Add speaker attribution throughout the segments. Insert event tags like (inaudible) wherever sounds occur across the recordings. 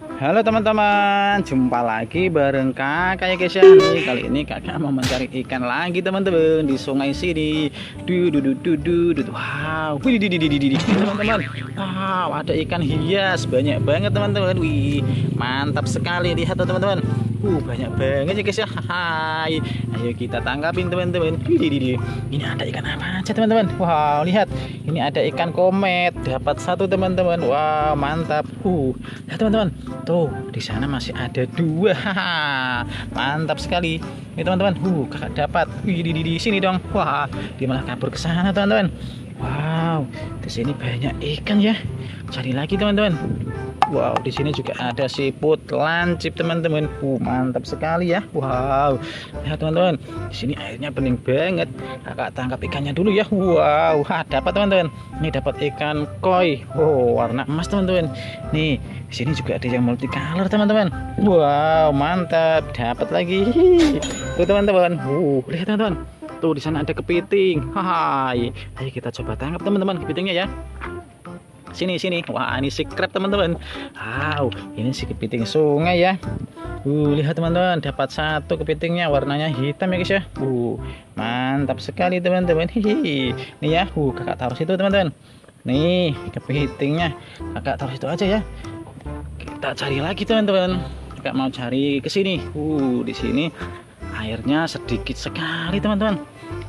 Speaker 1: Halo teman-teman, jumpa lagi bareng kakak ya guys ya. Kali ini kakak mau mencari ikan lagi teman-teman Di sungai sini. Du, du, du, du, du, du. Wow, wih, di, di, di, di. teman-teman. Wow, ada ikan hias. Banyak banget teman-teman. Wih, mantap sekali. Lihat teman-teman Uh, banyak banget ya guys ya Hai. Ayo kita tangkapin teman-teman Ini ada ikan apa aja teman-teman Wow, lihat Ini ada ikan komet Dapat satu teman-teman Wow, mantap Uh, lihat teman-teman Tuh, di sana masih ada dua. (laughs) Mantap sekali. Ini teman-teman. Uh, kakak dapat. Di sini dong. Wah, dia malah kabur ke sana, teman-teman. Wow, di sini banyak ikan ya. Cari lagi, teman-teman. Wow, di sini juga ada siput lancip teman-teman. Uh, mantap sekali ya. Wow. Lihat teman-teman. Di sini airnya bening banget. Kakak tangkap ikannya dulu ya. Wow, ha, dapat teman-teman. Ini dapat ikan koi. Oh, warna emas teman-teman. Nih, di sini juga ada yang multicolor teman-teman. Wow, mantap. Dapat lagi. Tuh teman-teman. Uh, lihat teman-teman. Tuh di sana ada kepiting. Hai. Ayo kita coba tangkap teman-teman kepitingnya ya sini sini. Wah ini si crab teman-teman. Wow ini si kepiting sungai ya. Uh lihat teman-teman. Dapat satu kepitingnya. Warnanya hitam ya guys ya. Uh mantap sekali teman-teman. Hihi. Nih ya. Uh kakak taruh situ teman-teman. Nih kepitingnya. Kakak taruh situ aja ya. Kita cari lagi teman-teman. Kakak mau cari ke sini. Uh di sini airnya sedikit sekali teman-teman.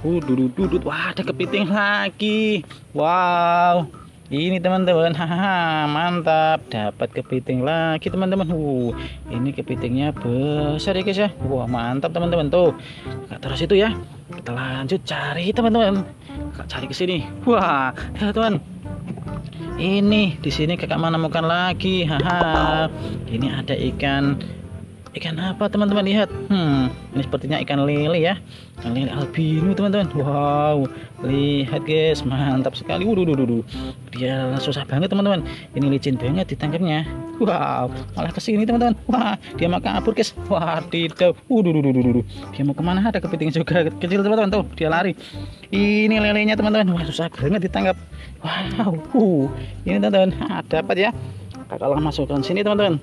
Speaker 1: Uh dudut dudut wah ada kepiting lagi. Wow ini teman-teman (laughs) hahaha mantap. Dapat kepiting lagi teman-teman. Uh ini kepitingnya besar ya guys ya. Wah mantap teman-teman. Tuh kakak terus itu ya. Kita lanjut cari teman-teman. Kakak cari ke sini. Wah lihat teman. Ini di sini kakak menemukan lagi haha ini ada ikan ikan apa teman-teman? Lihat. Hmm ini sepertinya ikan lele ya. Ikan lele albino teman-teman. Wow lihat guys. Mantap sekali. Waduh duh, duh, dia susah banget teman-teman. Ini licin banget ditangkapnya. Wow malah ke sini teman-teman. Wah dia mau kabur guys. Wah tidak waduh duh, duh, duh, duh. dia mau ke mana? Ada kepiting juga kecil teman-teman. Tuh dia lari. Ini lelenya teman-teman. Wah susah banget ditangkap. Wow uh, ini teman-teman. Dapat ya. Kakak masukkan sini teman-teman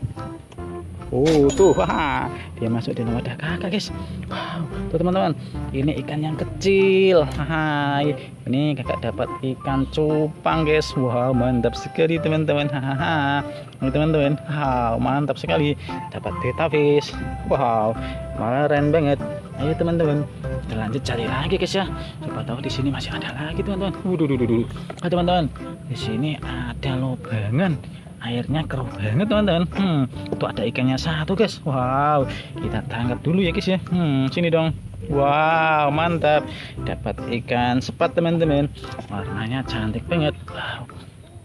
Speaker 1: Oh tuh, wah, dia masuk di wadah kakak guys. Wow, tuh teman-teman, ini ikan yang kecil. Hai, ini kakak dapat ikan cupang guys. Wow, mantap sekali teman-teman. Hahaha, teman-teman, wow, mantap sekali. Dapat beta fish. Wow, keren banget. Ayo teman-teman, kita lanjut cari lagi guys ya. Siapa tahu di sini masih ada lagi teman-teman. Waduh, waduh. Nah, teman-teman, di sini ada lobangan airnya keruh banget teman-teman hmm, tuh ada ikannya satu guys wow kita tangkap dulu ya guys ya hmm, sini dong wow mantap dapat ikan sepat teman-teman warnanya cantik banget wow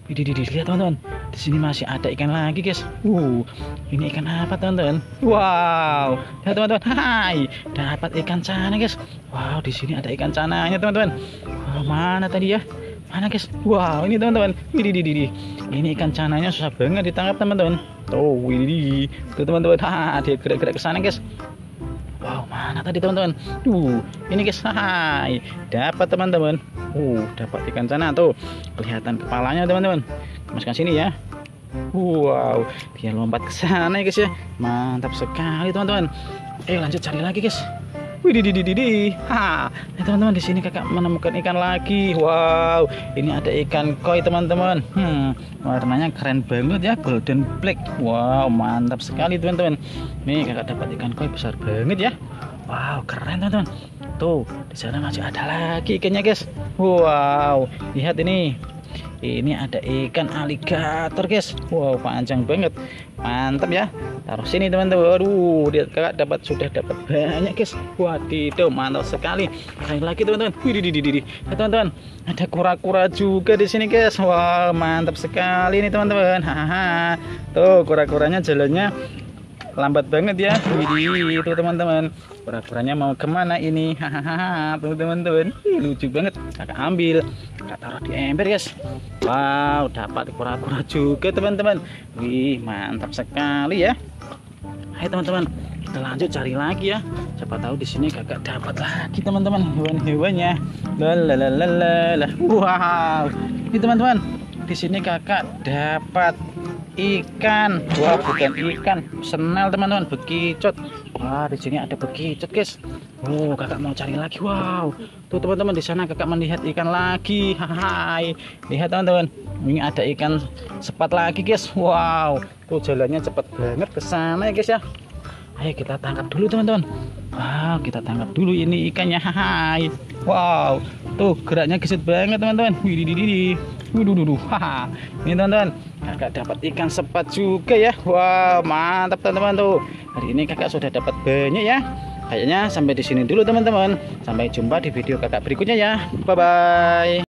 Speaker 1: Widih, lihat teman-teman. Di sini masih ada ikan lagi, guys. Uh, ini ikan apa, teman-teman? Wow, lihat teman-teman. Hai, dapat ikan cana, guys. Wow, di sini ada ikan cananya, teman-teman. Wow, mana tadi ya? Mana guys? Wow ini teman-teman. Ini di ini ikan cananya susah banget ditangkap teman-teman. Tuh ini tuh teman-teman. (laughs) Ha dia gerak-gerak ke sana guys. Wow mana tadi teman-teman? Tuh ini guys. Hai dapat teman-teman. Uh dapat ikan cana tuh. Kelihatan kepalanya teman-teman. Masukkan sini ya. Wow dia lompat ke sana ya guys ya. Mantap sekali teman-teman. Eh lanjut cari lagi guys Wih, di di di di. Ha, teman-teman di sini kakak menemukan ikan lagi. Wow, ini ada ikan koi teman-teman. Hmm, warnanya keren banget ya, golden black. Wow, mantap sekali teman-teman. Nih kakak dapat ikan koi besar banget ya. Wow, keren teman-teman. Tuh, di sana masih ada lagi ikannya guys. Wow, lihat ini ini ada ikan aligator guys. Wow panjang banget. Mantap ya. Taruh sini teman-teman. Waduh dia kakak dapat sudah dapat banyak guys. Wadidaw mantap sekali. Sekali lagi teman-teman. Ya, teman-teman ada kura-kura juga di sini guys. Wow mantap sekali ini teman-teman. Haha tuh kura-kuranya jalannya lambat banget ya. Widih itu teman-teman. Kura-kuranya mau ke mana ini? Hahaha teman-teman. Lucu banget. Kakak ambil. Kakak taruh di ember guys. Wow dapat kura-kura juga teman-teman. Wih mantap sekali ya. Ayo teman-teman kita lanjut cari lagi ya. Siapa tahu di sini kakak dapat lagi teman-teman hewan-hewannya. Lalalala wow. Ini teman-teman di sini kakak dapat ikan. Wah bukan ikan. Senel teman-teman. Bekicot. Wah di sini ada bekicot guys. Oh kakak mau cari lagi. Wow. Tuh teman-teman di sana kakak melihat ikan lagi. Hai. Lihat teman-teman. Ini ada ikan sepat lagi guys. Wow. Tuh jalannya cepat banget ke sana ya guys ya. Ayo kita tangkap dulu teman-teman. Wow kita tangkap dulu ini ikannya. Hai. Wow. Tuh geraknya gesit banget teman-teman. Wih di di Waduh, haha. Ini teman-teman, kakak dapat ikan sepat juga ya. Wow, mantap teman-teman tuh. Hari ini kakak sudah dapat banyak ya. Kayaknya sampai di sini dulu teman-teman. Sampai jumpa di video kakak berikutnya ya. Bye bye.